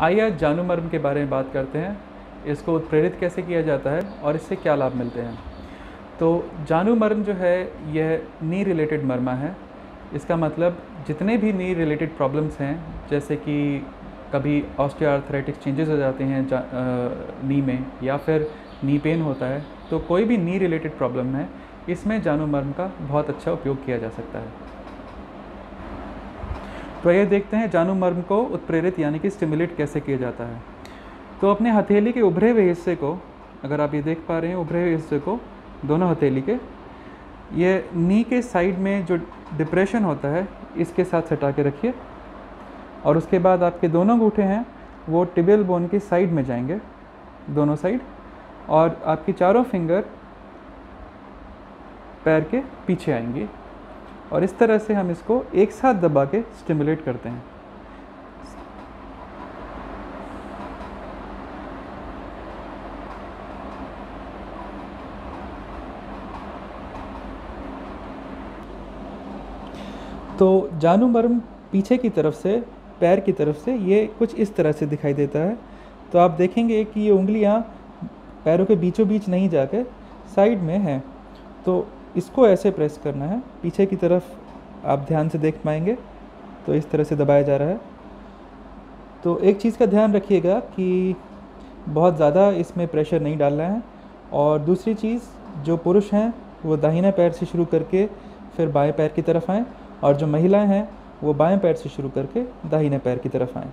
आइए आज जानू मर्म के बारे में बात करते हैं। इसको उत्प्रेरित कैसे किया जाता है और इससे क्या लाभ मिलते हैं? तो जानू मर्म जो है यह नी रिलेटेड मर्मा है। इसका मतलब जितने भी नी रिलेटेड प्रॉब्लम्स हैं जैसे कि कभी ऑस्टियोआर्थराइटिस चेंजेस हो जाते हैं जा, आ, नी में या फिर नी पेन होता है तो कोई भी नी रिलेटेड प्रॉब्लम है इसमें जानू मर्म का बहुत अच्छा उपयोग किया जा सकता है। तो ये देखते हैं जानू मर्म को उत्प्रेरित यानी कि स्टिमुलेट कैसे किया जाता है। तो अपने हथेली के उभरे हुए हिस्से को, अगर आप ये देख पा रहे हैं, उभरे हुए हिस्से को, दोनों हथेली के, ये नी के साइड में जो डिप्रेशन होता है, इसके साथ सटा के रखिए। और उसके बाद आपके दोनों अंगूठे हैं, वो टिबियल बोन के साइड में जाएँगे, दोनों साइड और आपकी चारों फिंगर पैर के पीछे आएँगी। और इस तरह से हम इसको एक साथ दबा के स्टिमुलेट करते हैं। तो जानू मरम पीछे की तरफ़ से, पैर की तरफ़ से ये कुछ इस तरह से दिखाई देता है। तो आप देखेंगे कि ये उंगलियाँ पैरों के बीचों बीच नहीं जाकर साइड में हैं। तो इसको ऐसे प्रेस करना है। पीछे की तरफ़ आप ध्यान से देख पाएँगे। तो इस तरह से दबाया जा रहा है। तो एक चीज़ का ध्यान रखिएगा कि बहुत ज़्यादा इसमें प्रेशर नहीं डालना है। और दूसरी चीज़, जो पुरुष हैं, वो दाहिने पैर से शुरू करके फिर बाएँ पैर की तरफ़ आएँ। और जो महिलाएँ हैं, वो बाएँ पैर से शुरू करके दाहिने पैर की तरफ़ आएँ।